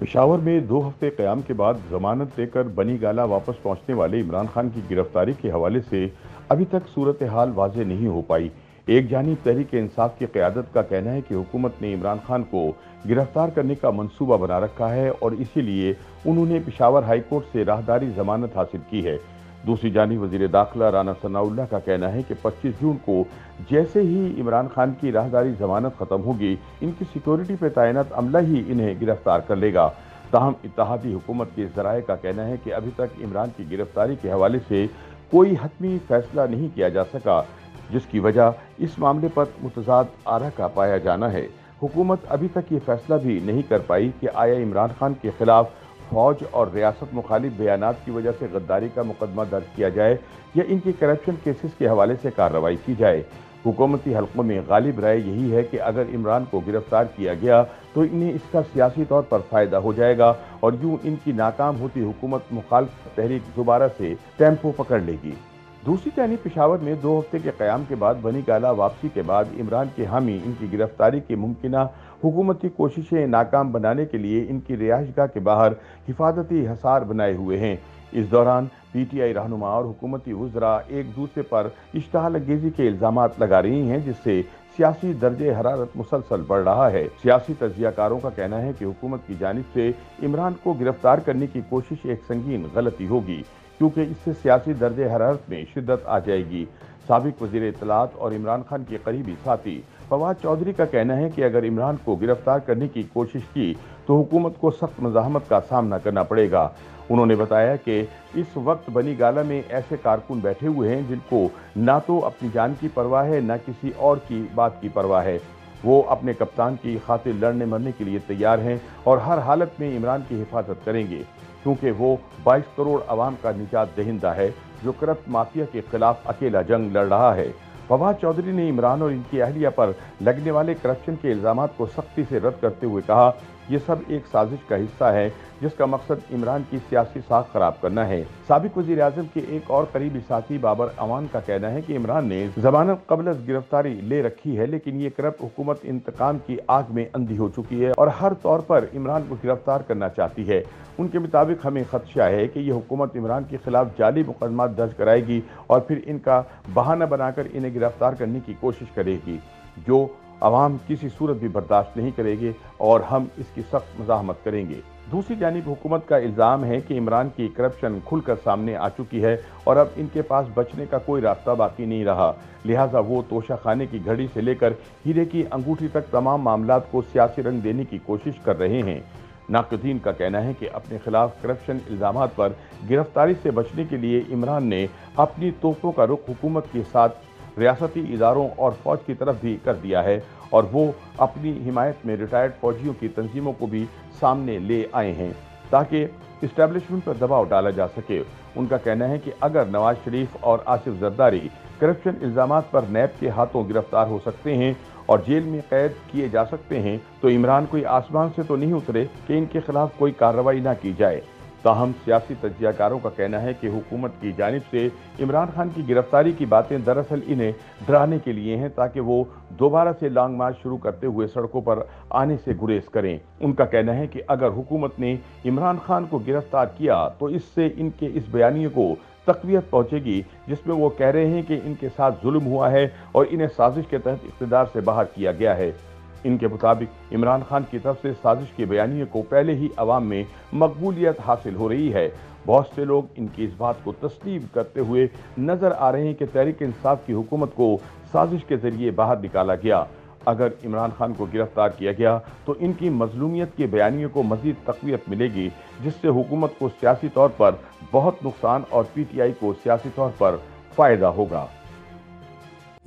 पिशावर में दो हफ़्ते क्याम के बाद जमानत देकर बनी गाला वापस पहुँचने वाले इमरान खान की गिरफ्तारी के हवाले से अभी तक सूरत हाल वाज नहीं हो पाई। एक जानी तहरीक इंसाफ की क्यादत का कहना है कि हुकूमत ने इमरान खान को गिरफ़्तार करने का मनसूबा बना रखा है और इसीलिए उन्होंने पिशावर हाईकोर्ट से राहदारी जमानत हासिल की है। दूसरी जानी वज़ीर दाखिला राना सनाउल्ला का कहना है कि 25 जून को जैसे ही इमरान खान की राहदारी जमानत खत्म होगी, इनकी सिक्योरिटी पर तैनात अमला ही इन्हें गिरफ़्तार कर लेगा। ताहम इतिहादी हुकूमत के जराए का कहना है कि अभी तक इमरान की गिरफ्तारी के हवाले से कोई हतमी फैसला नहीं किया जा सका, जिसकी वजह इस मामले पर मुतजाद आरा का पाया जाना है। हुकूमत अभी तक ये फैसला भी नहीं कर पाई कि आया इमरान खान के खिलाफ फौज और रियासत मुखालिफ बयान की वजह से गद्दारी का मुकदमा दर्ज किया जाए या इनके करप्शन केसेस के हवाले से कार्रवाई की जाए। हुकूमती हलकों में गालिब राय यही है कि अगर इमरान को गिरफ़्तार किया गया तो इन्हें इसका सियासी तौर पर फ़ायदा हो जाएगा और यूँ इनकी नाकाम होती हुकूमत मुखाल तहरीक दोबारा से टेंपो पकड़ लेगी। दूसरी जानी पिशावर में दो हफ़्ते के क्याम के बाद बनी गाला वापसी के बाद इमरान के हामी इनकी गिरफ्तारी की मुमकिन हुकूमती कोशिशें नाकाम बनाने के लिए इनकी रिहाइशगाह के बाहर हिफाजती हसार बनाए हुए हैं। इस दौरान पी टी आई रहनुमा और हुकूमती वजरा एक दूसरे पर इश्तहाल अंगेजी के इल्ज़ाम लगा रही हैं, जिससे सियासी दर्ज हरारत मुसलसल बढ़ रहा है। सियासी तजियाकारों का कहना है कि हुकूमत की जानब से इमरान को गिरफ़्तार करने की कोशिश एक संगीन गलती होगी। क्योंकि इससे सियासी दर्ज हरारत में शिद्दत आ जाएगी। सबक वज़ीर इतलात और इमरान खान के करीबी साथी फवाद चौधरी का कहना है कि अगर इमरान को गिरफ़्तार करने की कोशिश की तो हुकूमत को सख्त मजामत का सामना करना पड़ेगा। उन्होंने बताया कि इस वक्त बनी गाला में ऐसे कारकुन बैठे हुए हैं जिनको ना तो अपनी जान की परवाह है, न किसी और की बात की परवाह है। वो अपने कप्तान की खातिर लड़ने मरने के लिए तैयार हैं और हर हालत में इमरान की हिफाजत करेंगे। क्योंकि वो 22 करोड़ आवाम का निजात दहिंदा है, जो करप्ट माफिया के खिलाफ अकेला जंग लड़ रहा है। फवाद चौधरी ने इमरान और इनकी अहलिया पर लगने वाले करप्शन के इल्ज़ाम को सख्ती से रद्द करते हुए कहा ये सब एक साजिश का हिस्सा है, जिसका मकसद इमरान की सियासी साख खराब करना है। सबक वजी अजम के एक और करीबी साथी बाबर अवान का कहना है कि इमरान ने जमानत कबल गिरफ्तारी ले रखी है, लेकिन ये करप्ट हुकूमत इंतकाम की आग में अंधी हो चुकी है और हर तौर पर इमरान को गिरफ़्तार करना चाहती है। उनके मुताबिक हमें खदशा है कि यह हुकूमत इमरान के खिलाफ जाली मुकदमा दर्ज कराएगी और फिर इनका बहाना बनाकर इन्हें गिरफ़्तार करने की कोशिश करेगी, जो आवाम किसी सूरत भी बर्दाश्त नहीं करेगी और हम इसकी सख्त मजामत करेंगे। दूसरी जानब हुकूमत का इल्ज़ाम है कि इमरान की करप्शन खुलकर सामने आ चुकी है और अब इनके पास बचने का कोई रास्ता बाकी नहीं रहा। लिहाजा वो तोशा खाने की घड़ी से लेकर हीरे की अंगूठी तक तमाम मामला को सियासी रंग देने की कोशिश कर रहे हैं। नाकदीन का कहना है कि अपने खिलाफ करप्शन इल्ज़ाम पर गिरफ्तारी से बचने के लिए इमरान ने अपनी तोपों का रुख हुकूमत के साथ रियासती इदारों और फौज की तरफ़ भी कर दिया है और वो अपनी हिमायत में रिटायर्ड फौजियों की तंजीमों को भी सामने ले आए हैं ताकि इस्टेब्लिशमेंट पर दबाव डाला जा सके। उनका कहना है कि अगर नवाज़ शरीफ और आसिफ जरदारी करप्शन इल्ज़ाम पर नैब के हाथों गिरफ़्तार हो सकते हैं और जेल में कैद किए जा सकते हैं तो इमरान कोई आसमान से तो नहीं उतरे कि इनके खिलाफ कोई कार्रवाई ना की जाए। ताहम सियासी तजियाकारों का कहना है कि हुकूमत की जानब से इमरान खान की गिरफ्तारी की बातें दरअसल इन्हें डराने के लिए हैं ताकि वो दोबारा से लॉन्ग मार्च शुरू करते हुए सड़कों पर आने से गुरेज करें। उनका कहना है कि अगर हुकूमत ने इमरान खान को गिरफ़्तार किया तो इससे इनके इस बयानी को तकवीत पहुंचेगी, जिसमें वो कह रहे हैं कि इनके साथ जुल्म हुआ है और इन्हें साजिश के तहत इकतदार से बाहर किया गया है। इनके मुताबिक इमरान खान की तरफ़ से साजिश के बयानी को पहले ही अवाम में मकबूलियत हासिल हो रही है। बहुत से लोग इनकी इस बात को तस्लीम करते हुए नज़र आ रहे हैं कि तहरीक इंसाफ की हुकूमत को साजिश के ज़रिए बाहर निकाला गया। अगर इमरान खान को गिरफ़्तार किया गया तो इनकी मजलूमियत के बयानियों को मजीद तकवीत मिलेगी, जिससे हुकूमत को सियासी तौर पर बहुत नुकसान और पी टी आई को सियासी तौर पर फ़ायदा होगा।